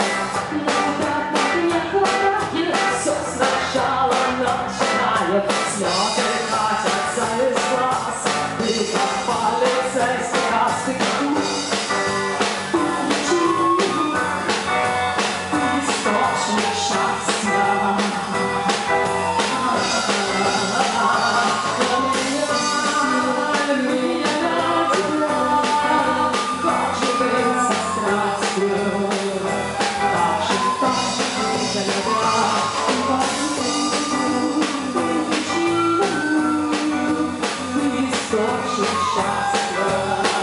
Yeah. prosper.